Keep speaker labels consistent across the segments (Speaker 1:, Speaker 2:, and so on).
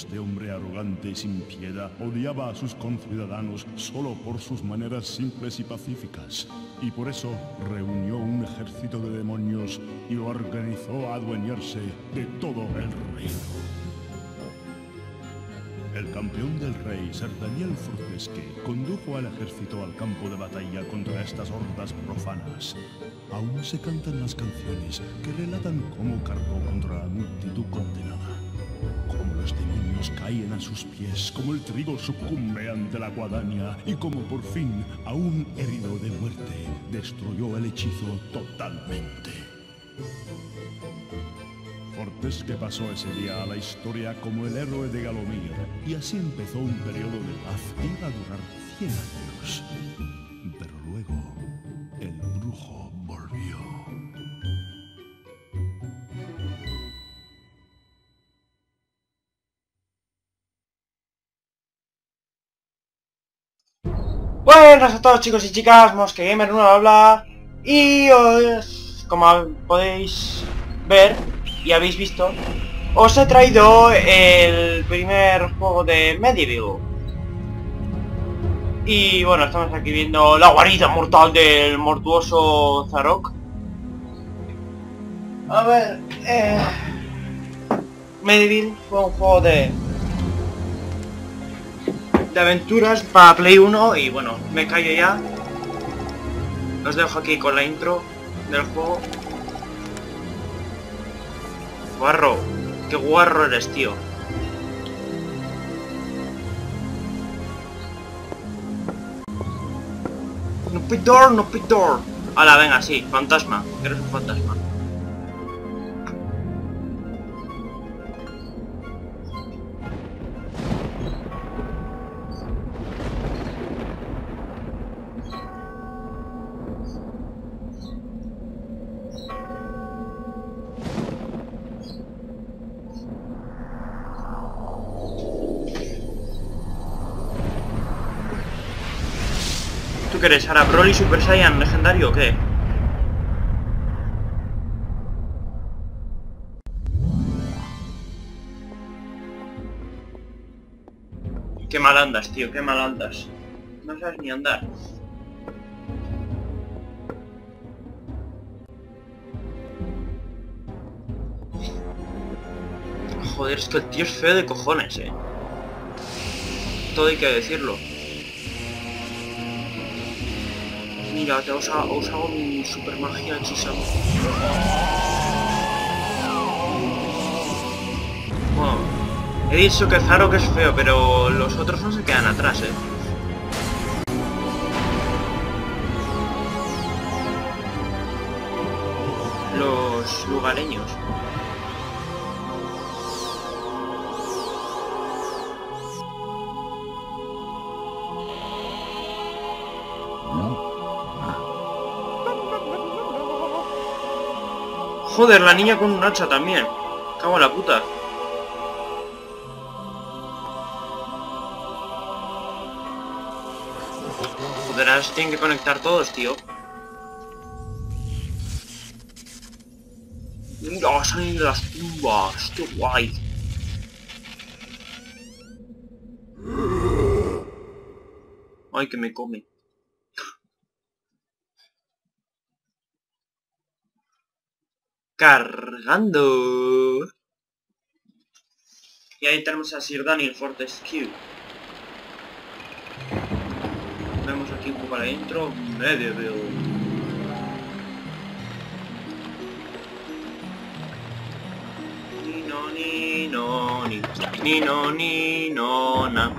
Speaker 1: Este hombre arrogante y sin piedad odiaba a sus conciudadanos solo por sus maneras simples y pacíficas, y por eso reunió un ejército de demonios y organizó a adueñarse de todo el reino. El campeón del rey, Sir Daniel Fortesque, condujo al ejército al campo de batalla contra estas hordas profanas. Aún se cantan las canciones que relatan cómo cargó contra la multitud condenada como los demonios caen a sus pies, como el trigo sucumbe ante la guadaña y como por fin, aún herido de muerte, destruyó el hechizo totalmente. Fortes que pasó ese día a la historia como el héroe de Galomir y así empezó un periodo de paz que iba a durar 100 años.
Speaker 2: Buenas a todos chicos y chicas, Mosque Gamer nuevo habla y os, como podéis ver y habéis visto, os he traído el primer juego de Medieval. Y bueno, estamos aquí viendo la guarida mortal del mortuoso Zarok. A ver, eh... Medieval fue un juego de aventuras para Play 1 y bueno, me callo ya. Os dejo aquí con la intro del juego. Guarro, qué guarro eres, tío. No pitor, no pitor. Hala, venga, sí, fantasma. Eres un fantasma. ¿Tú qué eres? ¿Ahora Broly Super Saiyan legendario o qué? Qué mal andas, tío, qué mal andas. No sabes ni andar. Joder, es que el tío es feo de cojones, eh. Todo hay que decirlo. Mira, te usado, he usado mi super magia hechizada. Bueno, he dicho que Zaro que es feo, pero los otros no se quedan atrás, eh. Los lugareños. Joder, la niña con un hacha también. Cago en la puta. Joder, ahora se tienen que conectar todos, tío. Mira, salen de las tumbas. Qué guay. Ay, que me come. Cargando. Y ahí tenemos a Sir Daniel Fortescue. Vemos aquí un poco la intro. Medieval. Ni no ni no ni ni no ni no na.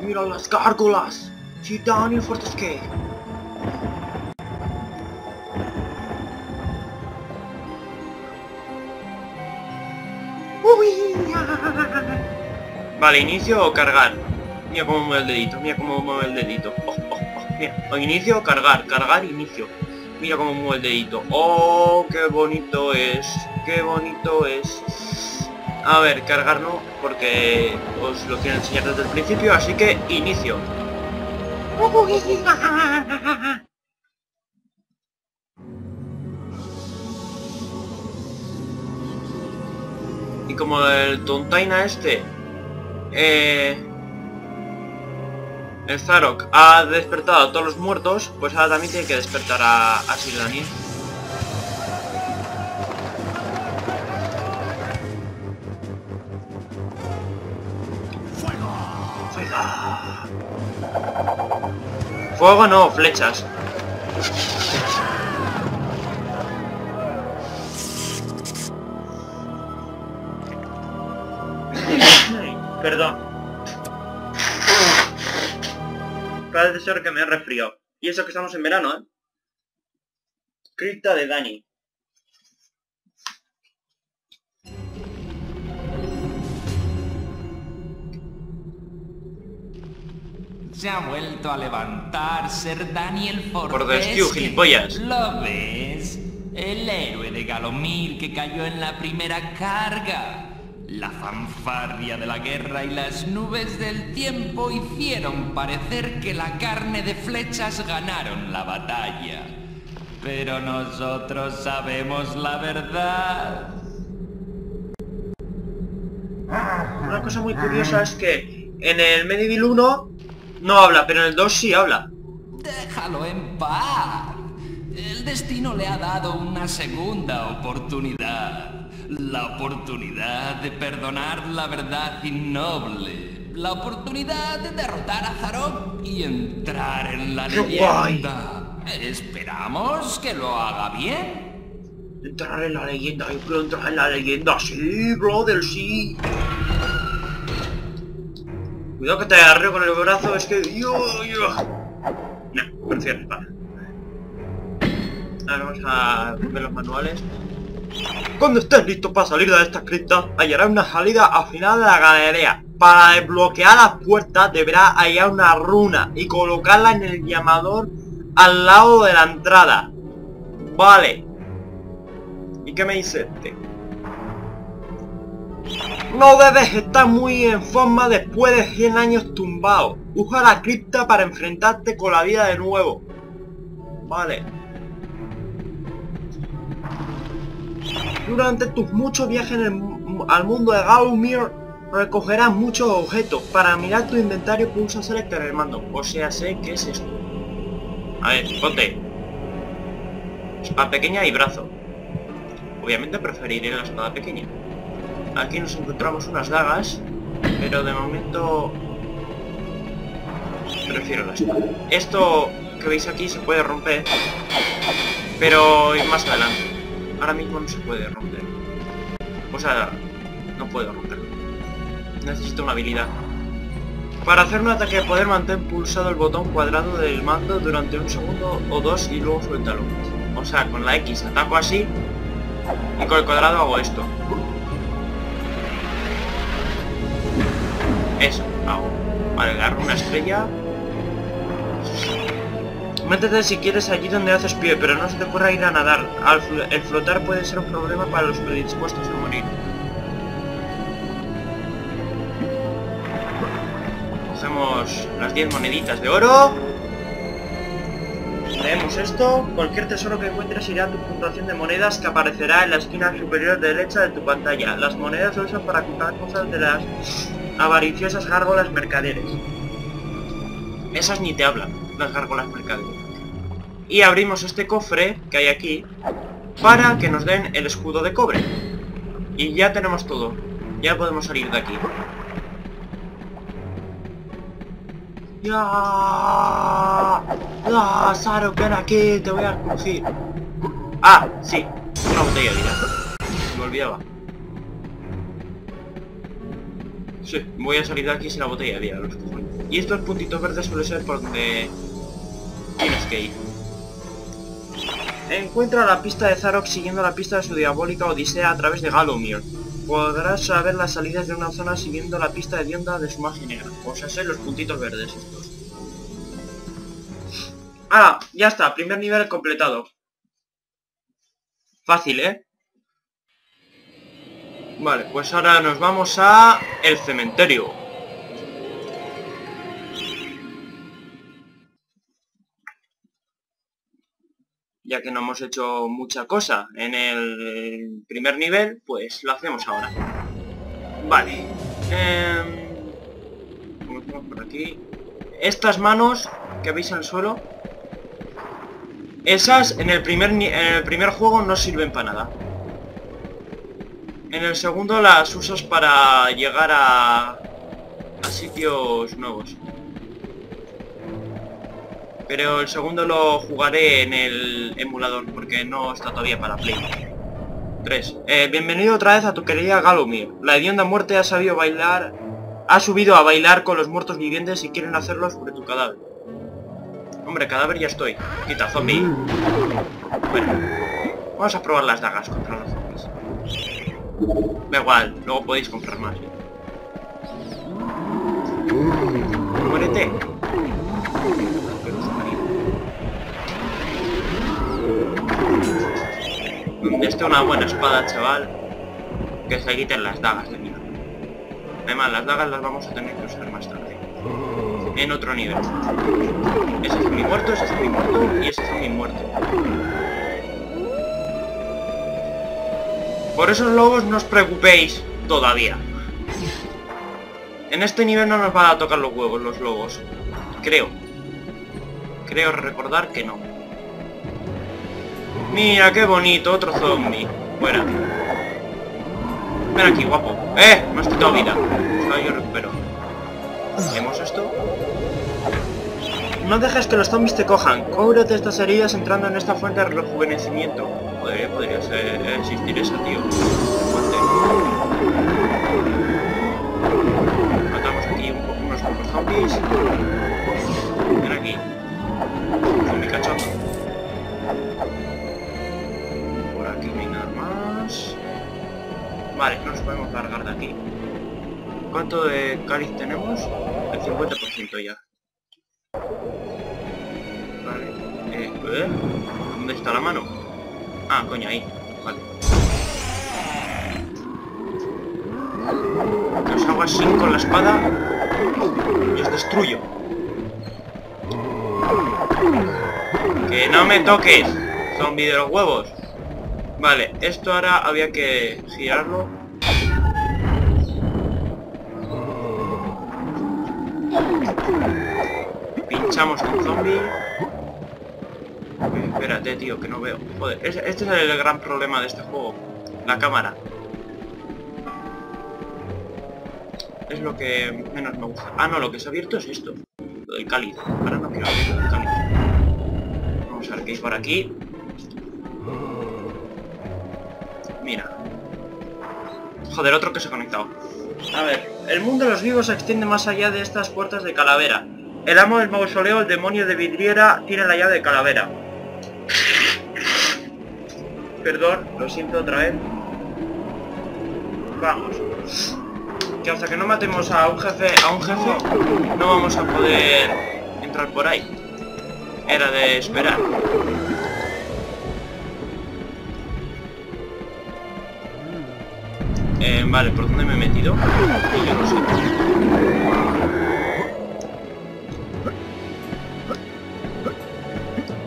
Speaker 2: Mira las gárgolas. Sir Daniel Fortescue. Vale, inicio o cargar. Mira cómo mueve el dedito, mira cómo mueve el dedito. Oh, oh, oh, mira, inicio o cargar, cargar, inicio. Mira cómo mueve el dedito. Oh, qué bonito es, qué bonito es. A ver, cargar no, porque os lo quiero enseñar desde el principio, así que inicio. Y como el tontaina este... Eh, el Zarok ha despertado a todos los muertos, pues ahora también tiene que despertar a, a Sir Daniel. Fuego no, flechas. Perdón. Parece ser que me he resfriado. Y eso que estamos en verano, ¿eh? Cripta de Dani.
Speaker 3: Se ha vuelto a levantar Ser Daniel Fortes.
Speaker 2: Por destío, gilipollas.
Speaker 3: ¿Lo ves? El héroe de Galomir que cayó en la primera carga. La fanfarria de la guerra y las nubes del tiempo hicieron parecer que la carne de flechas ganaron la batalla. Pero nosotros sabemos la verdad.
Speaker 2: Una cosa muy curiosa es que en el Medieval 1 no habla, pero en el 2 sí habla.
Speaker 3: Déjalo en paz. El destino le ha dado una segunda oportunidad. La oportunidad de perdonar la verdad innoble. La oportunidad de derrotar a Zarok y entrar en la leyenda. Esperamos que lo haga bien.
Speaker 2: Entrar en la leyenda, yo quiero entrar en la leyenda, sí, brother, sí. Cuidado que te agarreo con el brazo, es que... Yo, yo. No, prefiero espada. Ahora vamos a ver los manuales. Cuando estés listo para salir de esta cripta, hallarás una salida al final de la galería. Para desbloquear las puertas deberás hallar una runa y colocarla en el llamador al lado de la entrada. Vale. ¿Y qué me dice este? No debes estar muy en forma después de 100 años tumbado. Usa la cripta para enfrentarte con la vida de nuevo. Vale. Durante tus muchos viajes al mundo de Gaumir recogerás muchos objetos. Para mirar tu inventario pulsa Select en el mando. O sea, sé qué es esto. A ver, ponte. Espada pequeña y brazo. Obviamente preferiré la espada pequeña. Aquí nos encontramos unas dagas, pero de momento prefiero la espada. Esto que veis aquí se puede romper, pero más adelante. Ahora mismo no se puede romper. O sea, no puedo romperlo. Necesito una habilidad. Para hacer un ataque de poder mantén pulsado el botón cuadrado del mando durante un segundo o dos y luego suéltalo. O sea, con la X ataco así y con el cuadrado hago esto. Eso, hago. Vale, agarro una estrella. Métete si quieres allí donde haces pie, pero no se te ocurra ir a nadar. El flotar puede ser un problema para los predispuestos a morir. Cogemos las 10 moneditas de oro. Leemos esto. Cualquier tesoro que encuentres irá a tu puntuación de monedas que aparecerá en la esquina superior derecha de tu pantalla. Las monedas se usan para comprar cosas de las avariciosas gárgolas mercaderes. Esas ni te hablan, las gárgolas mercaderes. Y abrimos este cofre que hay aquí para que nos den el escudo de cobre. Y ya tenemos todo. Ya podemos salir de aquí. ¡Ya! ¡Ya! Saro, ven aquí, te voy a crujir. Ah, sí, una botella de vida. Me olvidaba. Sí, voy a salir de aquí sin la botella de vida, los cojones. Y estos puntitos verdes suele ser por donde tienes que ir. Encuentra la pista de Zarok siguiendo la pista de su diabólica odisea a través de Galomir. Podrás saber las salidas de una zona siguiendo la pista de Dionda de su magia negra. O sea, sé los puntitos verdes estos. Ah, ya está, primer nivel completado. Fácil, ¿eh? Vale, pues ahora nos vamos a el cementerio. Ya que no hemos hecho mucha cosa en el primer nivel, pues lo hacemos ahora. Vale. Comencemos por aquí. Estas manos que veis en el suelo, esas en el primer, en el primer juego no sirven para nada. En el segundo las usas para llegar a sitios nuevos. Pero el segundo lo jugaré en el emulador porque no está todavía para Play. 3. Eh, bienvenido otra vez a tu querida Galumir. La hedionda muerte ha sabido bailar... Ha subido a bailar con los muertos vivientes y quieren hacerlo sobre tu cadáver. Hombre, cadáver ya estoy. Quita, zombie. Bueno. Vamos a probar las dagas contra los zombies. Da igual, luego podéis comprar más. Muérete. Es una buena espada, chaval. Que se quiten las dagas de mierda. Además, las dagas las vamos a tener que usar más tarde. En otro nivel. Ese es mi muerto, ese es mi muerto y ese es mi muerto. Por esos lobos no os preocupéis todavía. En este nivel no nos van a tocar los huevos los lobos. Creo. Creo recordar que no. Mira, qué bonito, otro zombie. Fuera. Ven aquí, guapo. ¡Eh! Me has quitado vida. Sea, yo recupero. ¿Hacemos esto? No dejes que los zombies te cojan. Cúbrete estas heridas entrando en esta fuente de rejuvenecimiento. Podría, podría ser, existir esa, tío. Matamos aquí un poco unos pocos zombies. Ven aquí. Zombie cachondo. Nada más. Vale, no nos podemos largar de aquí. ¿Cuánto de cáliz tenemos? El 50% ya. Vale. Eh. ¿Dónde está la mano? Ah, coño, ahí. Vale. Que os hago así con la espada y os destruyo. ¡Que no me toques! Zombie de los huevos. Vale, esto ahora había que girarlo. Pinchamos un zombie. Espérate, tío, que no veo. Joder, este es el gran problema de este juego. La cámara. Es lo que menos me gusta. Ah, no, lo que se ha abierto es esto. Lo del cáliz. Ahora no quiero abrir el cáliz. Vamos a ver qué hay por aquí. Joder, otro que se ha conectado. A ver, el mundo de los vivos se extiende más allá de estas puertas de calavera. El amo del mausoleo, el demonio de vidriera, tiene la llave de calavera. Perdón, lo siento otra vez. Vamos. Que hasta que no matemos a un jefe, a un jefe, no vamos a poder entrar por ahí. Era de esperar. Vale, ¿por dónde me he metido? Yo no.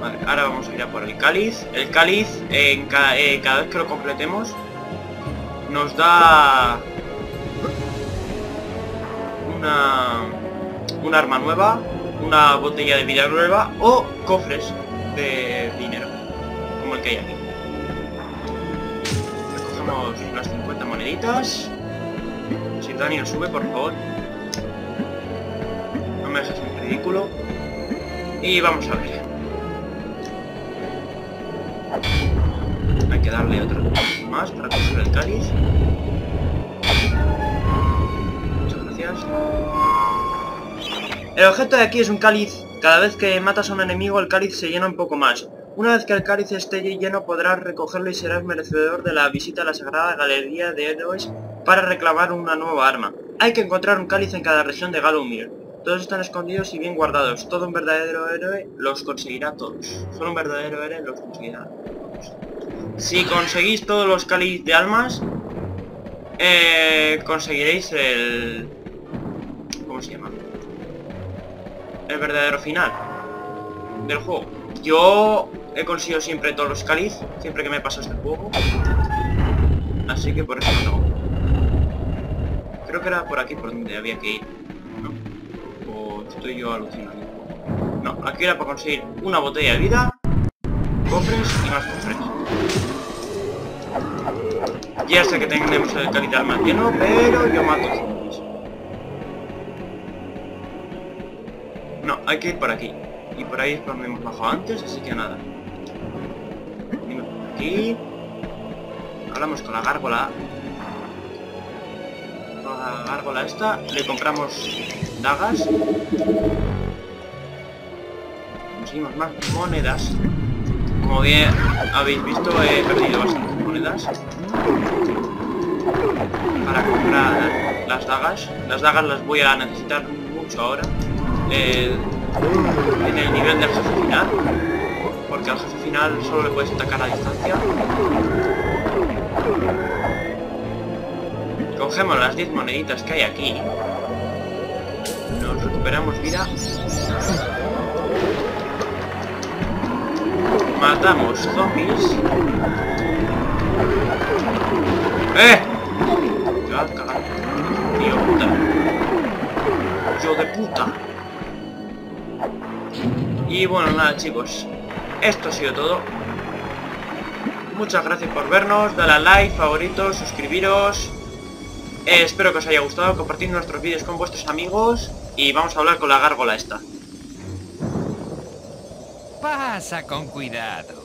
Speaker 2: Vale, ahora vamos a ir a por el cáliz. El cáliz, eh, cada vez que lo completemos, nos da una, una arma nueva, una botella de vida nueva o cofres de dinero, como el que hay aquí. Recogemos las 50 moneditas. Si Daniel sube, por favor. No me dejes en ridículo. Y vamos a ver. Hay que darle otro más para coger el cáliz. Muchas gracias. El objeto de aquí es un cáliz. Cada vez que matas a un enemigo, el cáliz se llena un poco más. Una vez que el cáliz esté lleno, podrás recogerlo y serás merecedor de la visita a la Sagrada Galería de Héroes para reclamar una nueva arma. Hay que encontrar un cáliz en cada región de Galumir. Todos están escondidos y bien guardados. Todo un verdadero héroe los conseguirá todos. Solo un verdadero héroe los conseguirá todos. Si conseguís todos los cáliz de almas, eh, conseguiréis el... ¿Cómo se llama? El verdadero final del juego. Yo he conseguido siempre todos los cáliz, siempre que me pasa este juego. Así que por eso no. Creo que era por aquí por donde había que ir. ¿no? O estoy yo alucinando. No, aquí era para conseguir una botella de vida, cofres y más cofres. Ya sé que tenemos el capital más lleno, pero yo mato zombies. No, hay que ir por aquí. Y por ahí es por donde hemos bajado antes, así que nada. Hablamos con la gárgola. Con la gárgola esta. Le compramos dagas. Conseguimos más monedas. Como bien habéis visto, he perdido bastantes monedas. Para comprar las dagas. Las dagas las voy a necesitar mucho ahora. Eh, en el nivel del jefe final. Porque al jefe final solo le puedes atacar a distancia. Cogemos las 10 moneditas que hay aquí. Nos recuperamos vida. Matamos zombies. ¡Eh! Tío puta. Yo de puta. Y bueno, nada chicos. Esto ha sido todo. Muchas gracias por vernos. Dale a like, favoritos, suscribiros. Eh, espero que os haya gustado. Compartid nuestros vídeos con vuestros amigos. Y vamos a hablar con la gárgola esta.
Speaker 3: Pasa con cuidado.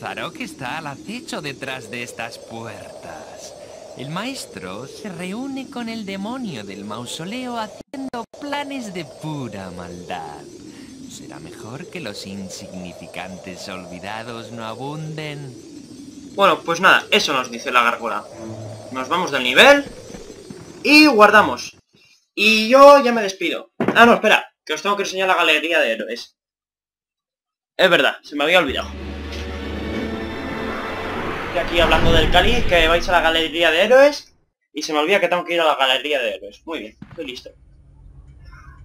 Speaker 3: Zarok está al acecho detrás de estas puertas. El maestro se reúne con el demonio del mausoleo haciendo planes de pura maldad. Será mejor que los insignificantes olvidados no abunden.
Speaker 2: Bueno, pues nada, eso nos dice la gárgola. Nos vamos del nivel. Y guardamos. Y yo ya me despido. Ah, no, espera. Que os tengo que enseñar la galería de héroes. Es verdad, se me había olvidado. Y aquí hablando del cáliz, que vais a la galería de héroes. Y se me olvida que tengo que ir a la galería de héroes. Muy bien, estoy listo.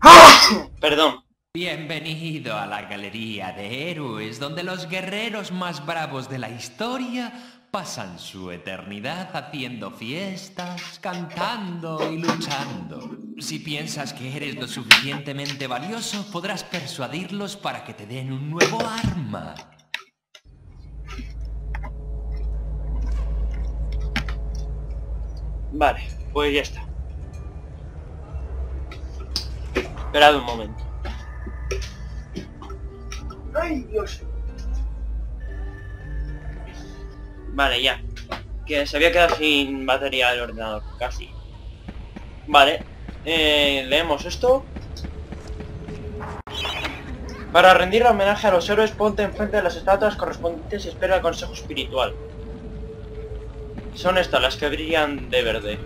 Speaker 2: ¡Ah! Perdón.
Speaker 3: Bienvenido a la galería de héroes, donde los guerreros más bravos de la historia pasan su eternidad haciendo fiestas, cantando y luchando. Si piensas que eres lo suficientemente valioso, podrás persuadirlos para que te den un nuevo arma.
Speaker 2: Vale, pues ya está. Esperad un momento. Vale, ya. Que se había quedado sin batería el ordenador, casi. Vale. Eh, leemos esto. Para rendir homenaje a los héroes, ponte enfrente de las estatuas correspondientes y espera el consejo espiritual. Son estas las que brillan de verde.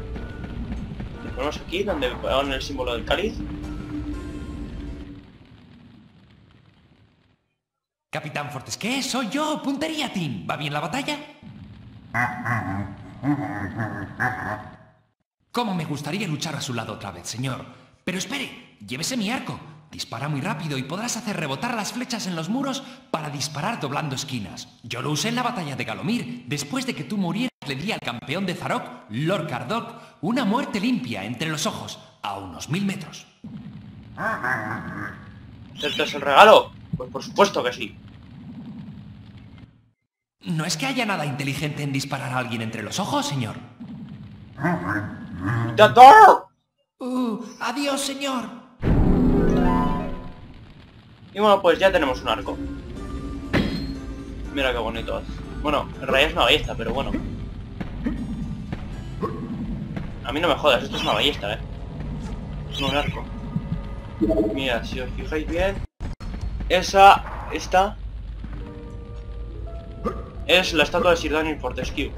Speaker 2: Le ponemos aquí, donde ponen el símbolo del cáliz.
Speaker 3: Capitán Fortesque, soy yo, Puntería Team. ¿Va bien la batalla? ¿Cómo me gustaría luchar a su lado otra vez, señor? Pero espere, llévese mi arco. Dispara muy rápido y podrás hacer rebotar las flechas en los muros para disparar doblando esquinas. Yo lo usé en la batalla de Galomir. Después de que tú murieras, le di al campeón de Zarok, Lord Kardok, una muerte limpia entre los ojos, a unos mil metros.
Speaker 2: ¿Este es el regalo? Pues por supuesto que sí.
Speaker 3: No es que haya nada inteligente en disparar a alguien entre los ojos, señor.
Speaker 2: ¡Doctor!
Speaker 3: Uh, adiós, señor.
Speaker 2: Y bueno, pues ya tenemos un arco. Mira qué bonito es. Bueno, en realidad es una ballesta, pero bueno. A mí no me jodas, esto es una ballesta, ¿eh? Es un arco. Mira, si os fijáis bien... Esa... Esta... Es la estatua de Sir Daniel Fortescue.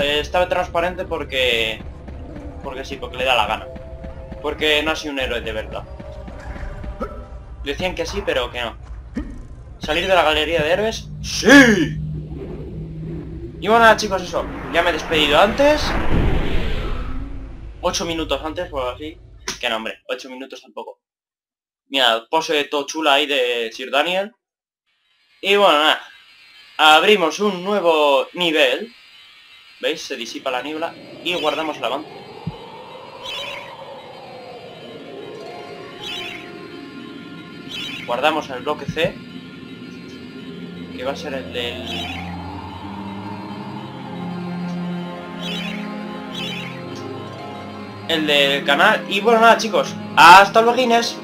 Speaker 2: Está transparente porque... Porque sí, porque le da la gana. Porque no ha sido un héroe de verdad. Decían que sí, pero que no. ¿Salir de la galería de héroes? ¡Sí! Y bueno, nada, chicos, eso. Ya me he despedido antes. Ocho minutos antes, o así. Que no, hombre. Ocho minutos tampoco. Mira, pose todo chula ahí de Sir Daniel. Y bueno, nada. Abrimos un nuevo nivel. ¿Veis? Se disipa la niebla y guardamos el avance. Guardamos el bloque C, que va a ser el del... El del canal. Y bueno, nada, chicos. ¡Hasta luego, Guinness!